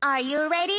Are you ready?